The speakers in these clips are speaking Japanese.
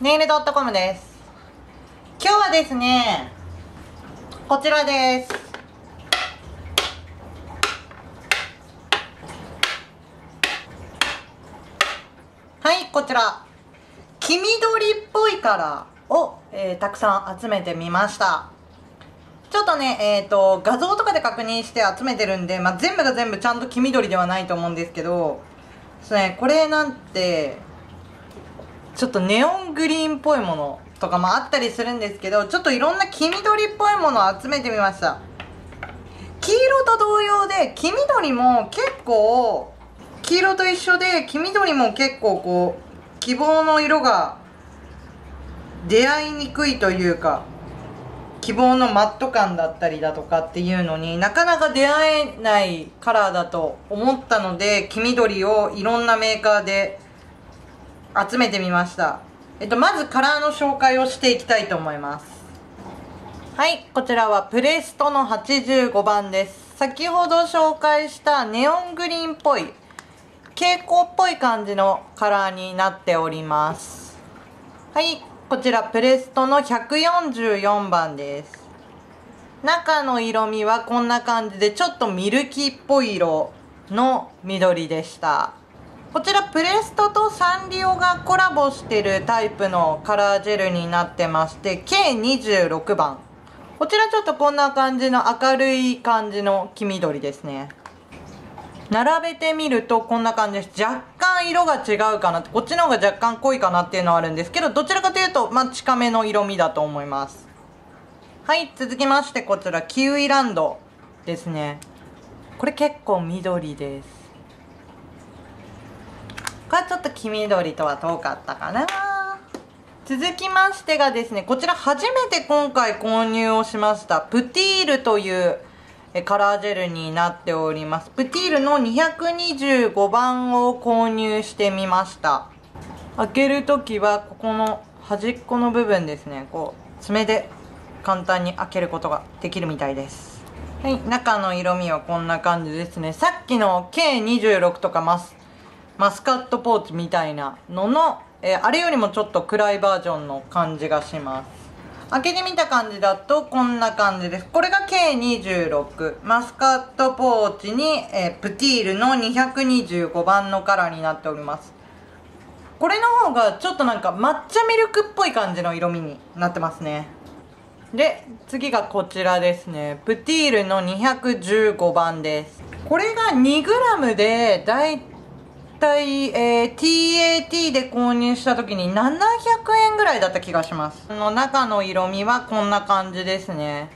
ネイルドットコムです。今日はですね、こちらです。はい、こちら。黄緑っぽいカラーを、えーたくさん集めてみました。ちょっとね、えっ、と、画像とかで確認して集めてるんで、まあ、全部が全部ちゃんと黄緑ではないと思うんですけど、そうね、これなんて、ちょっとネオングリーンっぽいものとかもあったりするんですけど、ちょっといろんな黄緑っぽいものを集めてみました。黄色と同様で、黄緑も結構、黄色と一緒で、黄緑も結構こう、希望の色が出会いにくいというか、希望のマット感だったりだとかっていうのになかなか出会えないカラーだと思ったので黄緑をいろんなメーカーで集めてみました。えっとまずカラーの紹介をしていきたいと思います。はいこちらはプレストの85番です。先ほど紹介したネオングリーンっぽい蛍光っぽい感じのカラーになっております。はいこちらプレストの144番です。中の色味はこんな感じでちょっとミルキーっぽい色の緑でした。こちらプレストとサンリオがコラボしてるタイプのカラージェルになってまして計26番。こちらちょっとこんな感じの明るい感じの黄緑ですね。並べてみるとこんな感じです。若干色が違うかなこっちの方が若干濃いかなっていうのはあるんですけどどちらかというとまあ近めの色味だと思います。はい続きましてこちらキウイランドですね。これ結構緑です。これはちょっと黄緑とは遠かったかな。続きましてがですねこちら初めて今回購入をしましたプティールというカラージェルになっております。プティールの225番を購入してみました。開けるときはここの端っこの部分ですね。こう爪で簡単に開けることができるみたいです。はい中の色味はこんな感じですね。さっきの K26 とかマスマスカットポーチみたいなのの、えーあれよりもちょっと暗いバージョンの感じがします。開けてみた感じだとこんな感じです。これが K26 マスカットポーチに、えープティールの225番のカラーになっております。これの方がちょっとなんか抹茶ミルクっぽい感じの色味になってますね。で次がこちらですね。プティールの215番です。これが 2g でだいたい、えー TAT で購入した時に700円ぐらいだった気がします。この中の色味はこんな感じですね。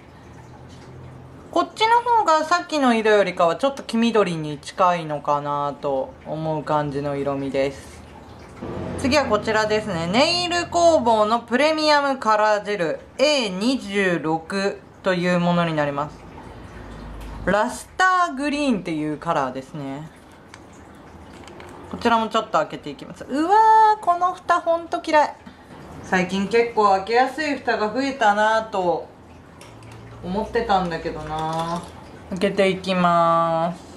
こっちの方がさっきの色よりかはちょっと黄緑に近いのかなと思う感じの色味です。次はこちらですね。ネイル工房のプレミアムカラージェル A26 というものになります。ラスターグリーンっていうカラーですね。こちらもちょっと開けていきます。うわーこの蓋ほんと嫌い。最近結構開けやすい蓋が増えたなと思ってたんだけどな。開けていきます。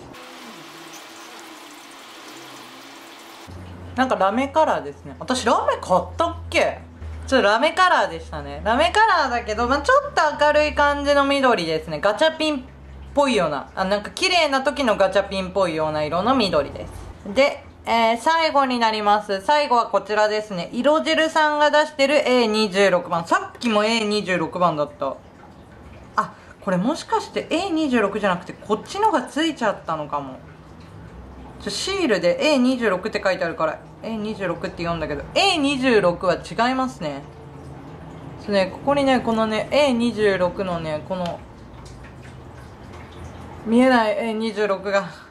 なんかラメカラーですね。私ラメ買ったっけ？ちょっとラメカラーでしたね。ラメカラーだけど、まあ、ちょっと明るい感じの緑ですね。ガチャピンっぽいような。あなんか綺麗な時のガチャピンっぽいような色の緑です。で、えー最後になります。最後はこちらですね。色汁さんが出してる A26 番。さっきも A26 番だった。あこれもしかして A26 じゃなくてこっちのがついちゃったのかも。ちょシールで A26 って書いてあるから A26 って読んだけど A26 は違いますね。そうねここにねこのね A26 のねこの見えない A26 が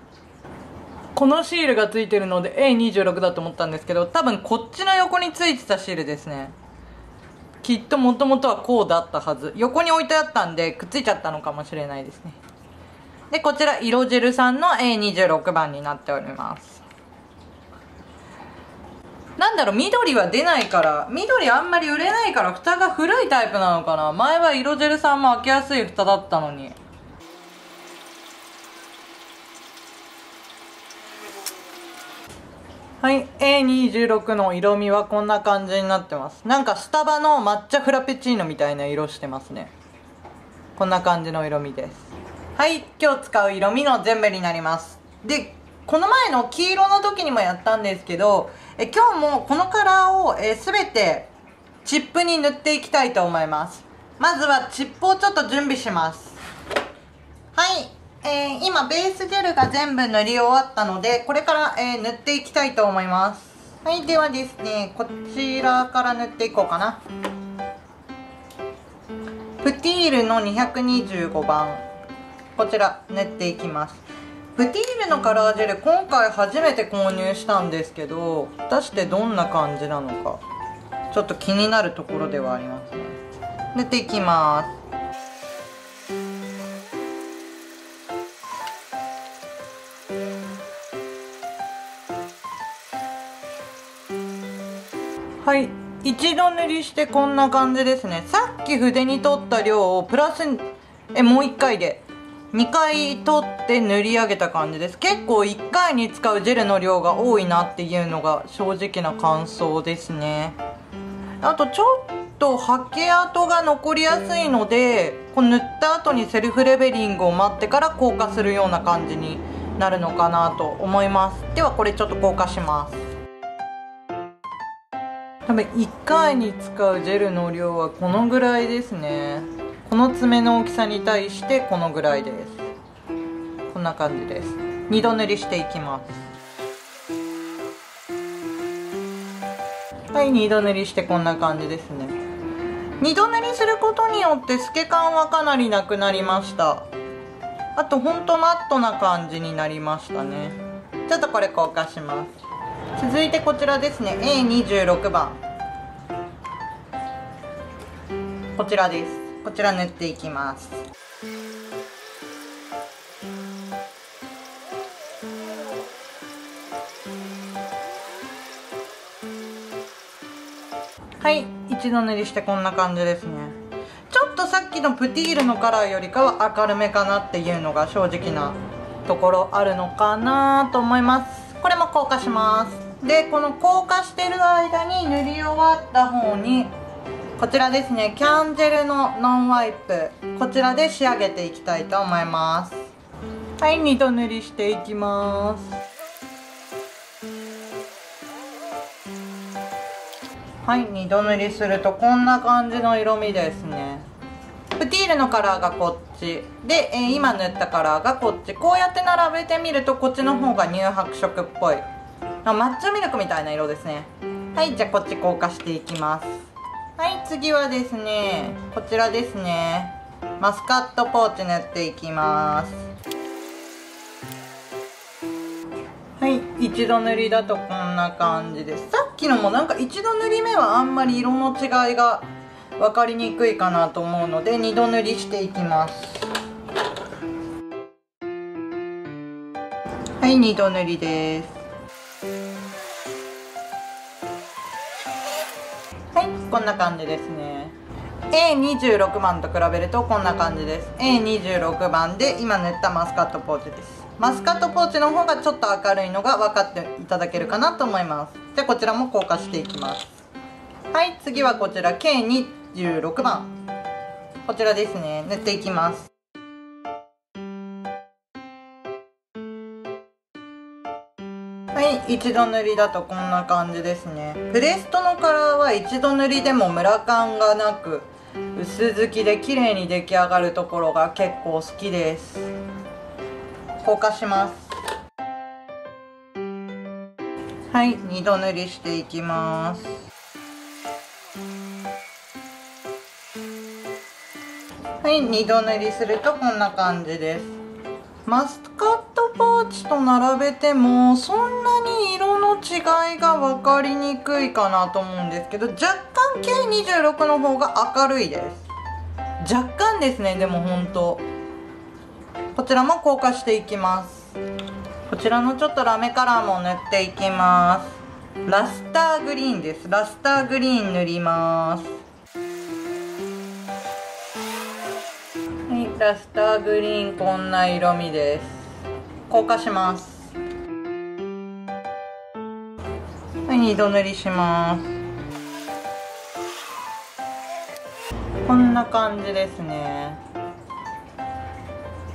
このシールがついてるので A26 だと思ったんですけど多分こっちの横についてたシールですね。きっともともとはこうだったはず。横に置いてあったんでくっついちゃったのかもしれないですね。でこちら色汁さんの A26 番になっております。なんだろう緑は出ないから緑あんまり売れないから蓋が古いタイプなのかな。前は色汁さんも開けやすい蓋だったのに。はい。A26 の色味はこんな感じになってます。なんかスタバの抹茶フラペチーノみたいな色してますね。こんな感じの色味です。はい。今日使う色味の全部になります。でこの前の黄色の時にもやったんですけどえ今日もこのカラーをえ全てチップに塗っていきたいと思います。まずはチップをちょっと準備します。はい、えー、今ベースジェルが全部塗り終わったのでこれから、えー、塗っていきたいと思います。はいではですねこちらから塗っていこうかな。プティールの225番。こちら塗っていきます。プティールのカラージェル今回初めて購入したんですけど果たしてどんな感じなのか。ちょっと気になるところではありますね。塗っていきます。一度塗りしてこんな感じですね。さっき筆に取った量をプラスえもう1回で。2回取って塗り上げた感じです。結構1回に使うジェルの量が多いなっていうのが正直な感想ですね。あとちょっと刷毛跡が残りやすいのでこう塗った後にセルフレベリングを待ってから硬化するような感じになるのかなと思います。ではこれちょっと硬化します。多分1回に使うジェルの量はこのぐらいですね。この爪の大きさに対してこのぐらいです。こんな感じです。2度塗りしていきます。はい2度塗りしてこんな感じですね。2度塗りすることによって透け感はかなりなくなりました。あとほんとマットな感じになりましたね。ちょっとこれ硬化します。続いてこちらですね。A26 番。こちらです。こちら塗っていきます。はい。一度塗りしてこんな感じですね。ちょっとさっきのプティールのカラーよりかは明るめかなっていうのが正直なところあるのかなと思います。硬化します。でこの硬化してる間に塗り終わった方にこちらですねキャンジェルのノンワイプこちらで仕上げていきたいと思います。はい二度塗りしていきます。はい二度塗りするとこんな感じの色味ですね。プティールのカラーがこっちで、えー、今塗ったカラーがこっち。こうやって並べてみるとこっちの方が乳白色っぽい。抹茶ミルクみたいな色ですね。はいじゃあこっち硬化していきます。はい次はですねこちらですね。マスカットポーチ塗っていきます。はい一度塗りだとこんな感じです。さっきのもなんか一度塗り目はあんまり色の違いが分かりにくいかなと思うので二度塗りしていきます。はい二度塗りです。はいこんな感じですね。A26 番と比べるとこんな感じです。A26 番で今塗ったマスカットポーチです。マスカットポーチの方がちょっと明るいのが分かっていただけるかなと思います。じゃあこちらも硬化していきます。はい次はこちら。K26 番。こちらですね。塗っていきます。はい。一度塗りだとこんな感じですね。プレストのカラーは一度塗りでもムラ感がなく薄付きで綺麗に出来上がるところが結構好きです。硬化します。はい。二度塗りしていきます。はい二度塗りするとこんな感じです。マスカットポーチと並べてもそんなに色の違いが分かりにくいかなと思うんですけど若干 K26 の方が明るいです。若干ですねでも本当。こちらも硬化していきます。こちらのちょっとラメカラーも塗っていきます。ラスターグリーンです。ラスターグリーン塗ります。ラスターグリーンこんな色味です。硬化します。はい二度塗りします。こんな感じですね。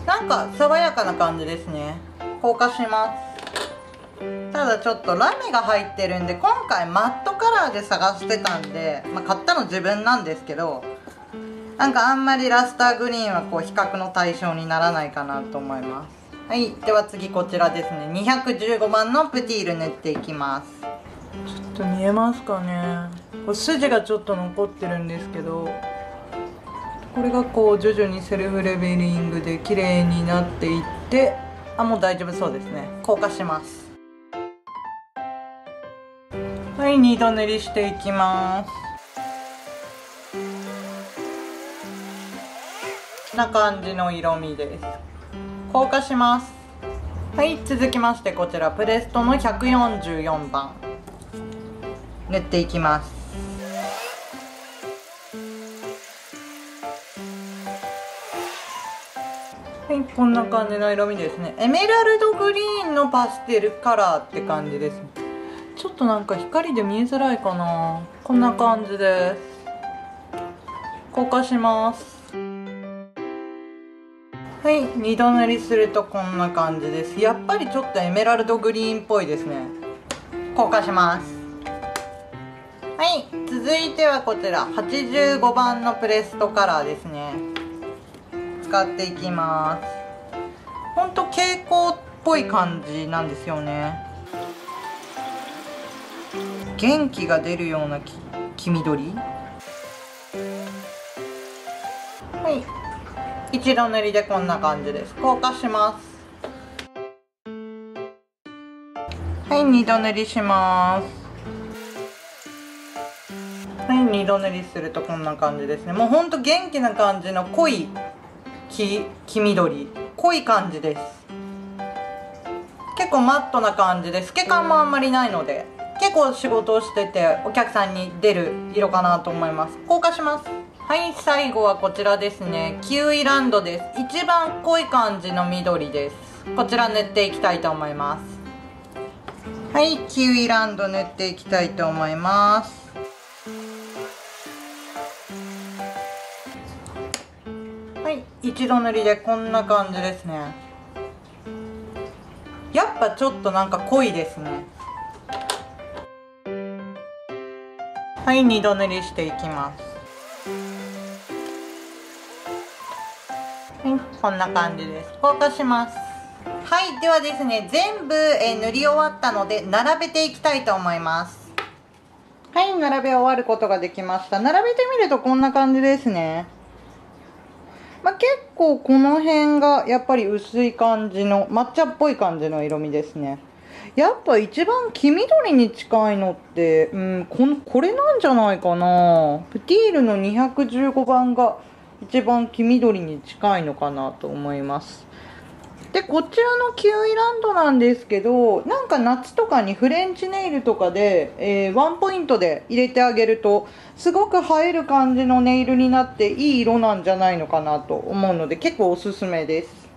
なんか爽やかな感じですね。硬化します。ただちょっとラメが入ってるんで今回マットカラーで探してたんで、まあ、買ったの自分なんですけどなんかあんまりラスターグリーンはこう比較の対象にならないかなと思います。はい。では次こちらですね。215番のプティール塗っていきます。ちょっと見えますかね。これ筋がちょっと残ってるんですけどこれがこう徐々にセルフレベリングで綺麗になっていってあもう大丈夫そうですね。硬化します。はい二度塗りしていきます。な感じの色味です。硬化します。はい。続きましてこちらプレストの144番。塗っていきます。はい。こんな感じの色味ですね。エメラルドグリーンのパステルカラーって感じです。ちょっとなんか光で見えづらいかな。こんな感じです。硬化しますはい二度塗りするとこんな感じです。やっぱりちょっとエメラルドグリーンっぽいですね。硬化します。はい続いてはこちら。85番のプレストカラーですね。使っていきます。ほんと蛍光っぽい感じなんですよね。元気が出るような黄緑。はい一度塗りでこんな感じです。硬化します。はい二度塗りします。はい二度塗りするとこんな感じですね。もうほんと元気な感じの濃い黄黄緑。濃い感じです。結構マットな感じで透け感もあんまりないので結構仕事をしててお客さんに出る色かなと思います。硬化します。はい最後はこちらですね。キウイランドです。一番濃い感じの緑です。こちら塗っていきたいと思います。はいキウイランド塗っていきたいと思います。はい一度塗りでこんな感じですね。やっぱちょっとなんか濃いですね。はい二度塗りしていきますこんな感じです。硬化します。はい。ではですね全部、えー、塗り終わったので並べていきたいと思います。はい。並べ終わることができました。並べてみるとこんな感じですね。まあ、結構この辺がやっぱり薄い感じの抹茶っぽい感じの色味ですね。やっぱ一番黄緑に近いのってうんここれなんじゃないかな。プティールの215番が一番黄緑に近いのかなと思います。でこちらのキウイランドなんですけどなんか夏とかにフレンチネイルとかで、えー、ワンポイントで入れてあげるとすごく映える感じのネイルになっていい色なんじゃないのかなと思うので結構おすすめです。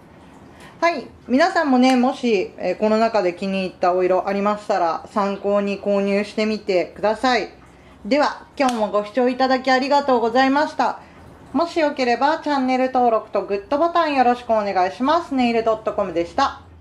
はい。皆さんもねもし、えー、この中で気に入ったお色ありましたら参考に購入してみてください。では今日もご視聴いただきありがとうございました。もしよければチャンネル登録とグッドボタンよろしくお願いします。ネイルドットコムでした。